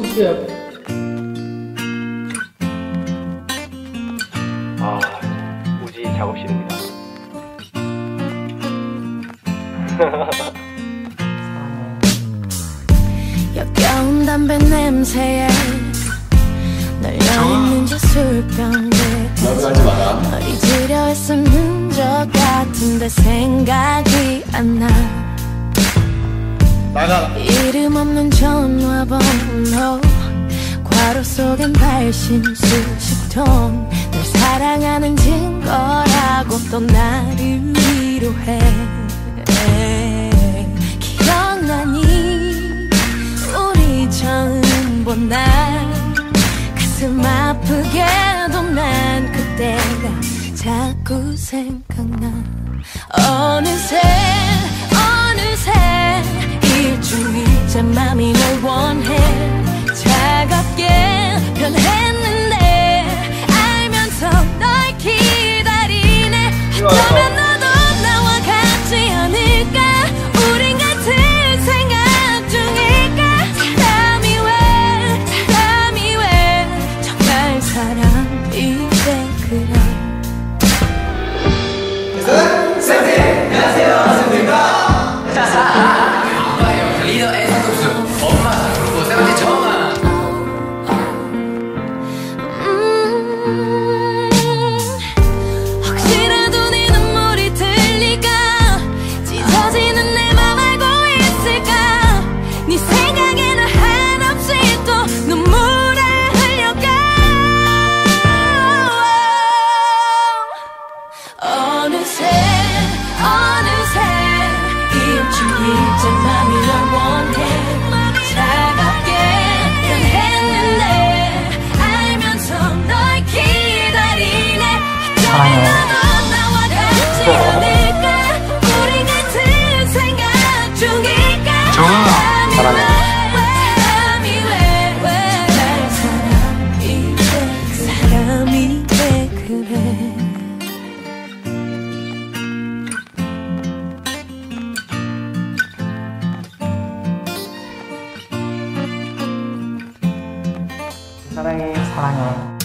손수야 아, 우지 작업실입니다. 역겨운 담배 냄새에 널려있는 저 술병들. 널 잊으려 했었는 적 같은데 생각이 안 나 이름 없는 전화번호 괄호 속엔 발신 수십 통널 사랑하는 증거라고 또 나를 위로해. 기억나니? 우리 처음 본 날. 가슴 아프게도 난 그때가 자꾸 생각나. 어느새 그래 사랑해 사랑해